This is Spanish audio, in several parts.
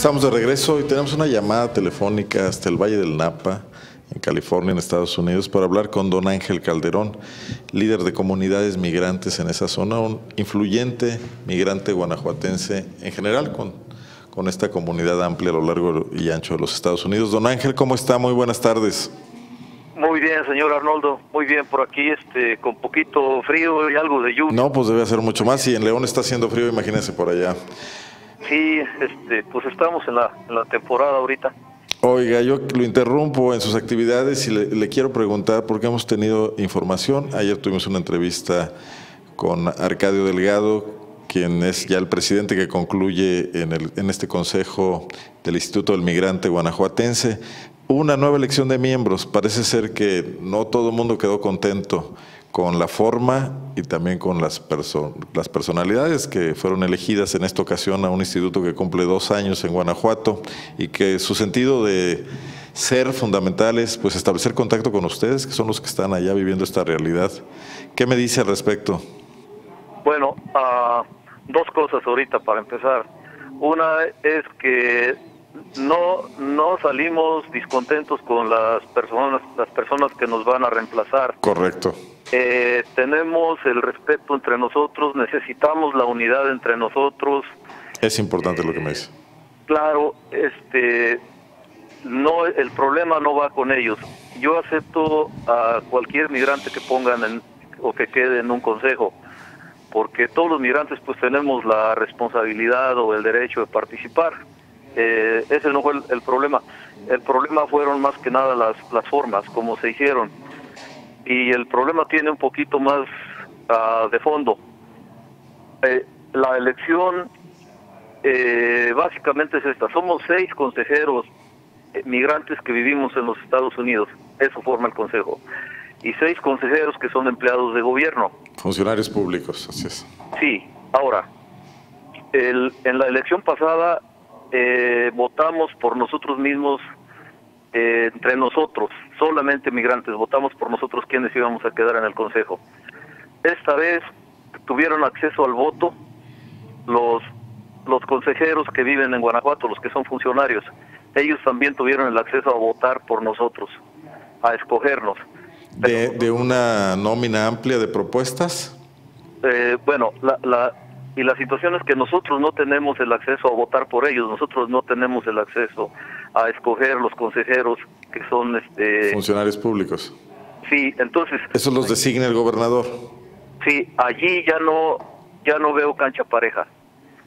Estamos de regreso y tenemos una llamada telefónica hasta el Valle del Napa, en California, en Estados Unidos, para hablar con don Ángel Calderón, líder de comunidades migrantes en esa zona, un influyente migrante guanajuatense en general con, con esta comunidad amplia a lo largo y ancho de los Estados Unidos. Don Ángel, ¿cómo está? Muy buenas tardes. Muy bien, señor Arnoldo. Muy bien, por aquí este, con poquito frío y algo de lluvia. No, pues debe hacer mucho más. Y en León está haciendo frío, imagínese por allá. Sí, este, pues estamos en la, temporada ahorita. Oiga, yo lo interrumpo en sus actividades y le, le, quiero preguntar porque hemos tenido información. Ayer tuvimos una entrevista con Arcadio Delgado, quien es ya el presidente que concluye en, el, en este consejo del Instituto del Migrante Guanajuatense. Una nueva elección de miembros. Parece ser que no todo el mundo quedó contento con la forma y también con las, perso las personalidades que fueron elegidas en esta ocasión a un instituto que cumple dos años en Guanajuato y que su sentido de ser fundamental es pues, establecer contacto con ustedes, que son los que están allá viviendo esta realidad. ¿Qué me dice al respecto? Bueno, uh, dos cosas ahorita para empezar. Una es que no no salimos discontentos con las personas las personas que nos van a reemplazar. Correcto. Eh, tenemos el respeto entre nosotros, necesitamos la unidad entre nosotros. Es importante eh, lo que me dice. Claro, este, no, el problema no va con ellos. Yo acepto a cualquier migrante que pongan en, o que quede en un consejo, porque todos los migrantes pues tenemos la responsabilidad o el derecho de participar. Eh, ese no fue el, el, problema. El problema fueron más que nada las, las formas, como se hicieron y el problema tiene un poquito más uh, de fondo. Eh, la elección eh, básicamente es esta. Somos seis consejeros migrantes que vivimos en los Estados Unidos. Eso forma el consejo. Y seis consejeros que son empleados de gobierno. Funcionarios públicos, así es. Sí. Ahora, el, en la elección pasada eh, votamos por nosotros mismos eh, entre nosotros, solamente migrantes, votamos por nosotros quienes íbamos a quedar en el Consejo. Esta vez tuvieron acceso al voto los, los consejeros que viven en Guanajuato, los que son funcionarios. Ellos también tuvieron el acceso a votar por nosotros, a escogernos. ¿De, de una nómina amplia de propuestas? Eh, bueno, la, la, y la situación es que nosotros no tenemos el acceso a votar por ellos, nosotros no tenemos el acceso a escoger los consejeros que son este funcionarios públicos. Sí, entonces eso los designa el gobernador. Sí, allí ya no ya no veo cancha pareja.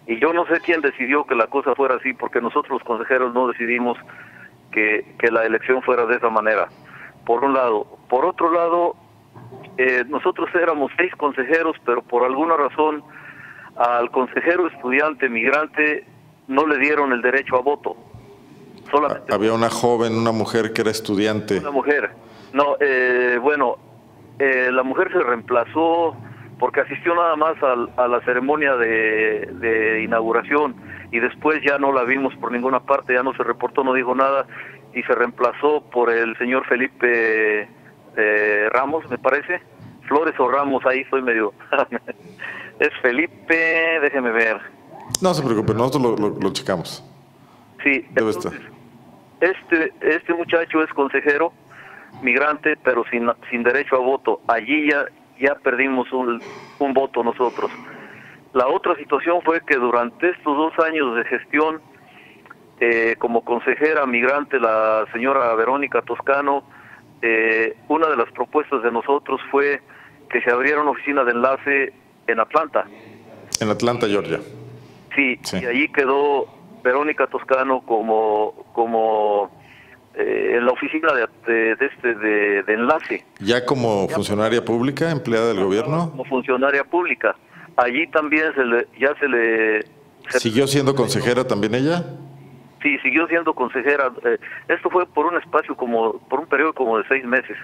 Y yo no sé quién decidió que la cosa fuera así porque nosotros los consejeros no decidimos que, que la elección fuera de esa manera. Por un lado, por otro lado, eh, nosotros éramos seis consejeros, pero por alguna razón al consejero estudiante migrante no le dieron el derecho a voto. Solamente Había una joven, una mujer que era estudiante. Una mujer. No, eh, bueno, eh, la mujer se reemplazó porque asistió nada más a, a la ceremonia de, de, inauguración y después ya no la vimos por ninguna parte, ya no se reportó, no dijo nada y se reemplazó por el señor Felipe eh, Ramos, me parece. Flores o Ramos, ahí estoy medio... es Felipe, déjeme ver. No se preocupe, nosotros lo, lo, lo checamos. Sí, entonces. Este, este muchacho es consejero, migrante, pero sin, sin derecho a voto. Allí ya, ya perdimos un, un voto nosotros. La otra situación fue que durante estos dos años de gestión, eh, como consejera migrante, la señora Verónica Toscano, eh, una de las propuestas de nosotros fue que se abriera una oficina de enlace en Atlanta. En Atlanta, Georgia. Sí, sí. y allí quedó Verónica Toscano como como eh, en la oficina de, de, de este de, de, enlace. ¿Ya como funcionaria pública, empleada del gobierno? Como funcionaria pública. Allí también se le, ya se le... Se ¿Siguió siendo consejera también ella? Sí, siguió siendo consejera. Eh, esto fue por un espacio como, por un periodo como de seis meses.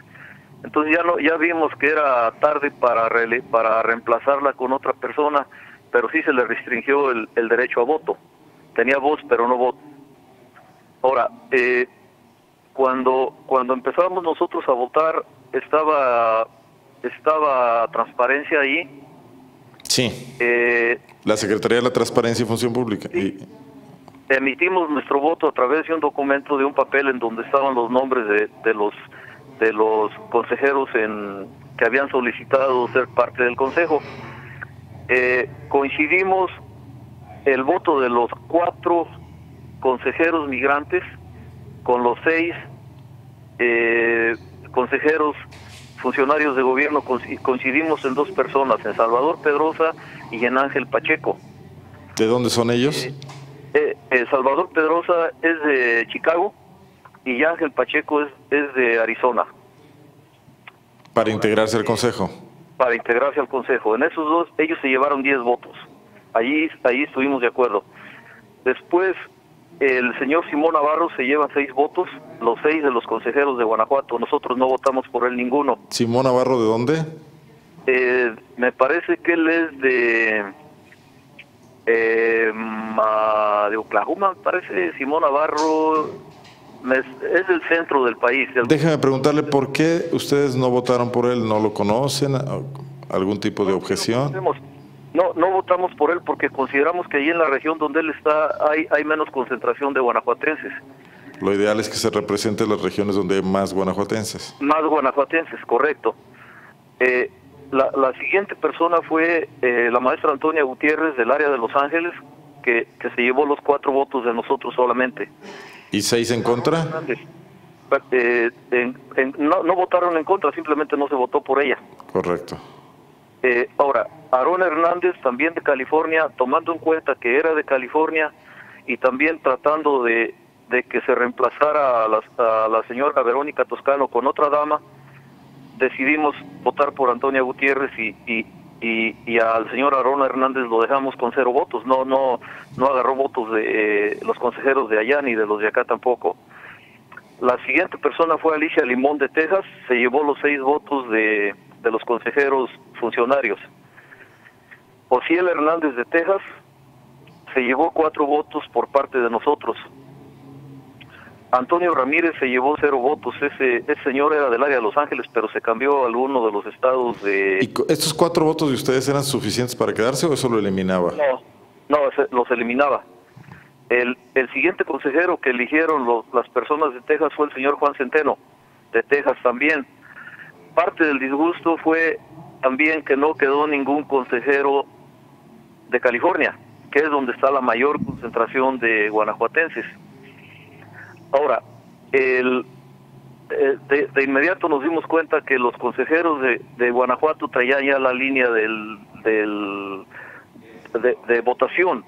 Entonces ya no, ya vimos que era tarde para rele, para reemplazarla con otra persona, pero sí se le restringió el, el derecho a voto. Tenía voz, pero no voto. Ahora, eh, cuando cuando empezamos nosotros a votar estaba estaba transparencia ahí. Sí. Eh, la Secretaría de la Transparencia y Función Pública. Sí. emitimos nuestro voto a través de un documento, de un papel en donde estaban los nombres de, de los de los consejeros en, que habían solicitado ser parte del consejo. Eh, coincidimos el voto de los cuatro consejeros migrantes con los seis eh, consejeros funcionarios de gobierno coincidimos en dos personas, en Salvador Pedrosa y en Ángel Pacheco. ¿De dónde son ellos? Eh, eh, Salvador Pedrosa es de Chicago y Ángel Pacheco es, es de Arizona. Para integrarse al Consejo. Para integrarse al Consejo. En esos dos, ellos se llevaron 10 votos. Allí, ahí estuvimos de acuerdo. Después, el señor Simón Navarro se lleva seis votos, los seis de los consejeros de Guanajuato. Nosotros no votamos por él ninguno. ¿Simón Navarro de dónde? Eh, me parece que él es de, eh, de Oklahoma, me parece. Simón Navarro es del centro del país. Déjeme preguntarle por qué ustedes no votaron por él, no lo conocen, algún tipo de objeción. No, no votamos por él porque consideramos que allí en la región donde él está hay, hay menos concentración de guanajuatenses. Lo ideal es que se represente las regiones donde hay más guanajuatenses. Más guanajuatenses, correcto. Eh, la, la, siguiente persona fue eh, la maestra Antonia Gutiérrez del área de Los Ángeles, que, que se llevó los cuatro votos de nosotros solamente. ¿Y seis en contra? Eh, no, no votaron en contra, simplemente no se votó por ella. Correcto. Eh, ahora, Aarón Hernández, también de California, tomando en cuenta que era de California y también tratando de, de que se reemplazara a la, a la, señora Verónica Toscano con otra dama, decidimos votar por Antonia Gutiérrez y, y, y, al señor Aarón Hernández lo dejamos con cero votos. No, no, no agarró votos de eh, los consejeros de allá ni de los de acá tampoco. La siguiente persona fue Alicia Limón de Texas, se llevó los seis votos de, de los consejeros funcionarios. Ociel Hernández de Texas se llevó cuatro votos por parte de nosotros. Antonio Ramírez se llevó cero votos. Ese, ese señor era del área de Los Ángeles, pero se cambió a alguno de los estados de... ¿Y estos cuatro votos de ustedes eran suficientes para quedarse o eso lo eliminaba? No, no, los eliminaba. El, el siguiente consejero que eligieron los, las personas de Texas fue el señor Juan Centeno, de Texas también. Parte del disgusto fue también que no quedó ningún consejero de California, que es donde está la mayor concentración de guanajuatenses. Ahora, el, eh, de, de, inmediato nos dimos cuenta que los consejeros de, de Guanajuato traían ya la línea del, del de, de, votación.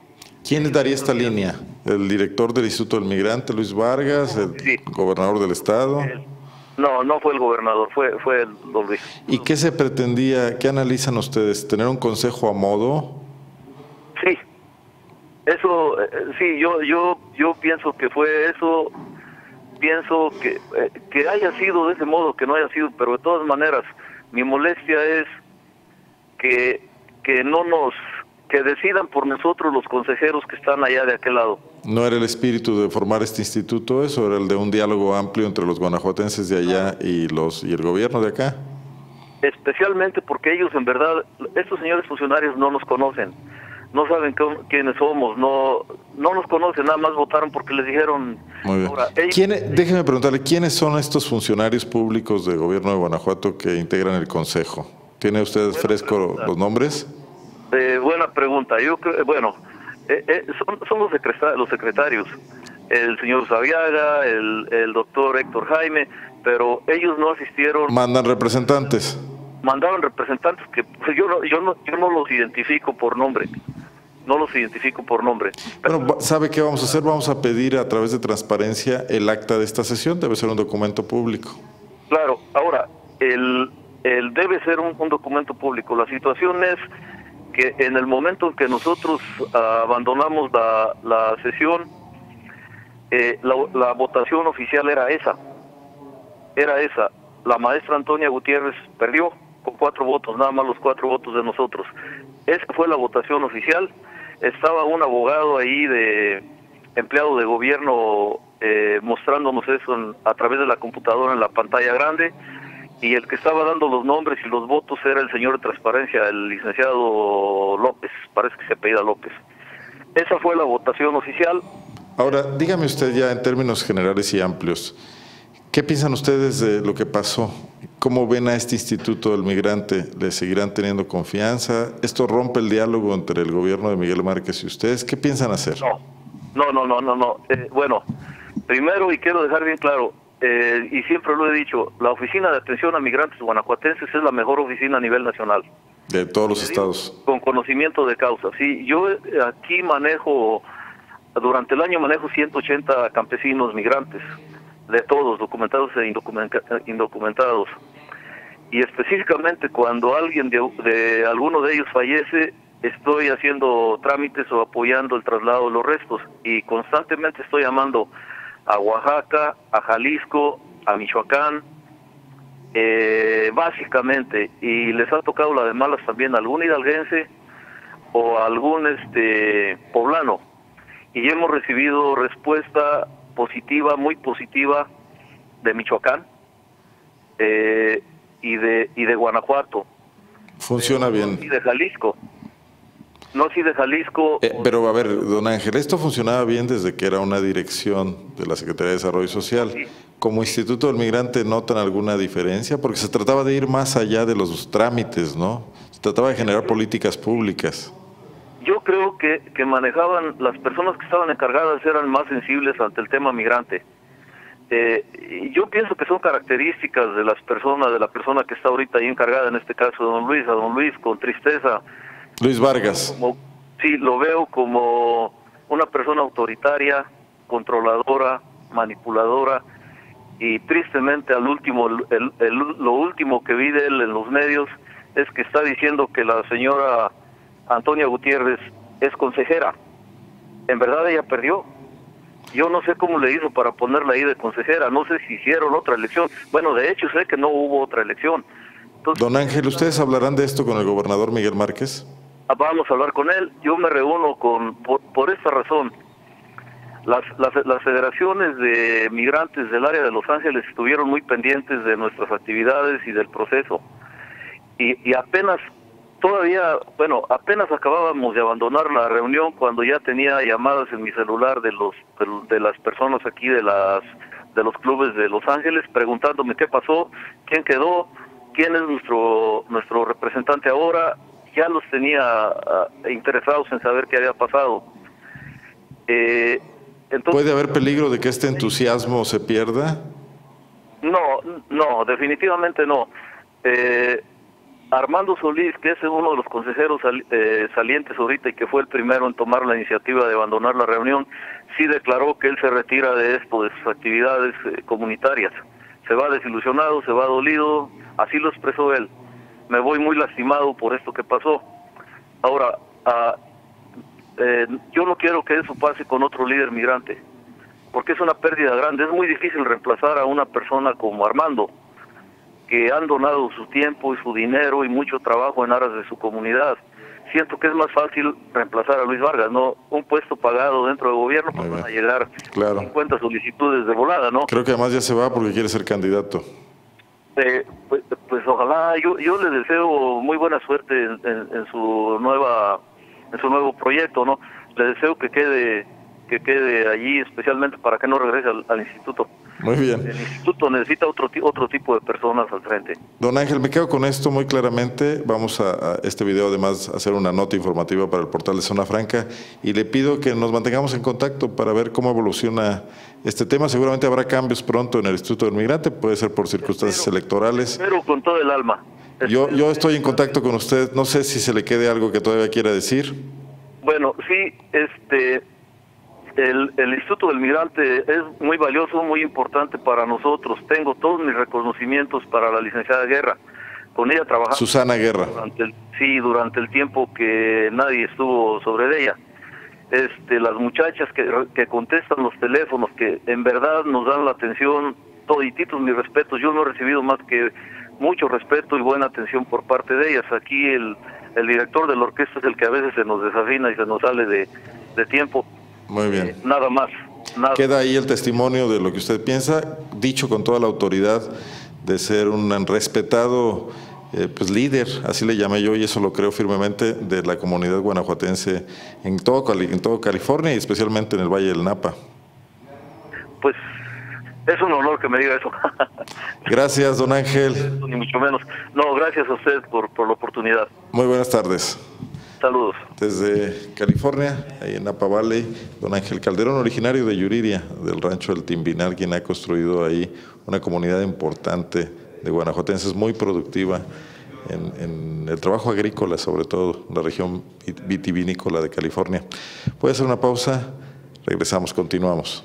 ¿Quién les daría esta línea? ¿El director del Instituto del Migrante, Luis Vargas, el sí. gobernador del estado? El, no, no fue el gobernador, fue, fue el don Luis. ¿Y qué se pretendía, qué analizan ustedes? ¿Tener un consejo a modo? Sí, eso, eh, sí, yo, yo, yo pienso que fue eso, pienso que, eh, que haya sido de ese modo, que no haya sido, pero de todas maneras, mi molestia es que, que no nos, que decidan por nosotros los consejeros que están allá de aquel lado. ¿No era el espíritu de formar este instituto eso? ¿Era el de un diálogo amplio entre los guanajuatenses de allá y, los, y el gobierno de acá? Especialmente porque ellos en verdad, estos señores funcionarios no nos conocen no saben quiénes somos, no no nos conocen, nada más votaron porque les dijeron. Muy bien. Ahora, ellos... déjeme preguntarle, ¿quiénes son estos funcionarios públicos del gobierno de Guanajuato que integran el consejo? ¿Tiene usted fresco pregunta. los nombres? Eh, buena pregunta. Yo creo, bueno, eh, eh, son, son los, secretarios, los secretarios, el señor Saviaga, el, el doctor Héctor Jaime, pero ellos no asistieron. ¿Mandan representantes? Mandaron representantes que pues, yo, no, yo, no, yo no los identifico por nombre no los identifico por nombre. Bueno, ¿sabe qué vamos a hacer? Vamos a pedir a través de transparencia el acta de esta sesión, debe ser un documento público. Claro, ahora, el, el debe ser un, un documento público. La situación es que en el momento en que nosotros uh, abandonamos la, sesión, eh, la, la votación oficial era esa, era esa. La maestra Antonia Gutiérrez perdió con cuatro votos, nada más los cuatro votos de nosotros. Esa fue la votación oficial estaba un abogado ahí de empleado de gobierno eh, mostrándonos eso en, a través de la computadora en la pantalla grande y el que estaba dando los nombres y los votos era el señor de transparencia, el licenciado López, parece que se apellida López. Esa fue la votación oficial. Ahora, dígame usted ya en términos generales y amplios, ¿qué piensan ustedes de lo que pasó? ¿Cómo ven a este Instituto del Migrante? ¿Le seguirán teniendo confianza? ¿Esto rompe el diálogo entre el gobierno de Miguel Márquez y ustedes? ¿Qué piensan hacer? No, no, no, no, no. Eh, bueno, primero, y quiero dejar bien claro, eh, y siempre lo he dicho, la Oficina de Atención a Migrantes Guanajuatenses es la mejor oficina a nivel nacional. De todos los estados. Con conocimiento de causa. Sí, yo eh, aquí manejo, durante el año manejo 180 campesinos migrantes, de todos, documentados e indocumentados. Y específicamente cuando alguien de, de alguno de ellos fallece, estoy haciendo trámites o apoyando el traslado de los restos y constantemente estoy llamando a Oaxaca, a Jalisco, a Michoacán, eh, básicamente, y les ha tocado la de malas también algún hidalguense o algún este poblano. Y hemos recibido respuesta positiva, muy positiva, de Michoacán eh, y de y de Guanajuato. Funciona bien. Y de Jalisco. No, sí, de Jalisco. Eh, pero a ver, don Ángel, esto funcionaba bien desde que era una dirección de la Secretaría de Desarrollo Social. ¿Como Instituto del Migrante notan alguna diferencia? Porque se trataba de ir más allá de los trámites, ¿no? Se trataba de generar políticas públicas. Yo creo que, que manejaban, las personas que estaban encargadas eran más sensibles ante el tema migrante. Eh, yo pienso que son características de las personas, de la persona que está ahorita ahí encargada, en este caso don Luis, a don Luis, con tristeza, Luis Vargas. sí, lo veo como una persona autoritaria, controladora, manipuladora y tristemente al último, lo último que vi de él en los medios es que está diciendo que la señora Antonia Gutiérrez es consejera. En verdad ella perdió. Yo no sé cómo le hizo para ponerla ahí de consejera, no sé si hicieron otra elección. Bueno, de hecho sé que no hubo otra elección. Don Ángel, ¿ustedes hablarán de esto con el gobernador Miguel Márquez? Vamos a hablar con él. Yo me reúno con, por, esta razón. Las, las, federaciones de migrantes del área de Los Ángeles estuvieron muy pendientes de nuestras actividades y del proceso. Y, y apenas, todavía, bueno, apenas acabábamos de abandonar la reunión cuando ya tenía llamadas en mi celular de los de, las personas aquí de las de los clubes de Los Ángeles preguntándome qué pasó, quién quedó, quién es nuestro nuestro representante ahora, ya los tenía ah, interesados en saber qué había pasado. Eh, entonces, ¿Puede haber peligro de que este entusiasmo se pierda? No, no, definitivamente no. Eh, Armando Solís, que es uno de los consejeros eh, salientes ahorita y que fue el primero en tomar la iniciativa de abandonar la reunión, sí declaró que él se retira de esto, de sus actividades comunitarias. Se va desilusionado, se va dolido, así lo expresó él me voy muy lastimado por esto que pasó. Ahora, ah, eh, yo no quiero que eso pase con otro líder migrante, porque es una pérdida grande. Es muy difícil reemplazar a una persona como Armando, que han donado su tiempo y su dinero y mucho trabajo en aras de su comunidad. Siento que es más fácil reemplazar a Luis Vargas, ¿no? Un puesto pagado dentro del gobierno, pues van a llegar claro. 50 solicitudes de volada, ¿no? Creo que además ya se va porque quiere ser candidato. Eh, pues, pues, ojalá, yo, yo le deseo muy buena suerte en, su nueva, en su nuevo proyecto, ¿no? Le deseo que quede, que quede allí especialmente para que no regrese al instituto. Muy bien. El instituto necesita otro, otro tipo de personas al frente. Don Ángel, me quedo con esto muy claramente. Vamos a, este video además a hacer una nota informativa para el portal de Zona Franca y le pido que nos mantengamos en contacto para ver cómo evoluciona este tema. Seguramente habrá cambios pronto en el Instituto del Migrante, puede ser por circunstancias electorales. Pero con todo el alma. Yo, yo estoy en contacto con usted. No sé si se le quede algo que todavía quiera decir. Bueno, sí, este, el, Instituto del Migrante es muy valioso, muy importante para nosotros. Tengo todos mis reconocimientos para la licenciada Guerra. Con ella trabajamos. Susana Guerra. sí, durante el tiempo que nadie estuvo sobre ella. Este, las muchachas que, que contestan los teléfonos, que en verdad nos dan la atención, todititos mis respetos. Yo no he recibido más que mucho respeto y buena atención por parte de ellas. Aquí el, el director de la orquesta es el que a veces se nos desafina y se nos sale de, de tiempo muy bien. Eh, nada más. Queda ahí el testimonio de lo que usted piensa, dicho con toda la autoridad de ser un respetado eh, pues líder, así le llamé yo y eso lo creo firmemente, de la comunidad guanajuatense en todo, en todo California y especialmente en el Valle del Napa. Pues es un honor que me diga eso. Gracias, don Ángel. Ni mucho menos. No, gracias a usted por, por la oportunidad. Muy buenas tardes. Saludos. Desde California, ahí en Napa Valley, don Ángel Calderón, originario de Yuriria, del rancho del Timbinar, quien ha construido ahí una comunidad importante de guanajuatenses muy productiva en, el trabajo agrícola, sobre todo en la región vitivinícola de California. Puede ser una pausa, regresamos, continuamos.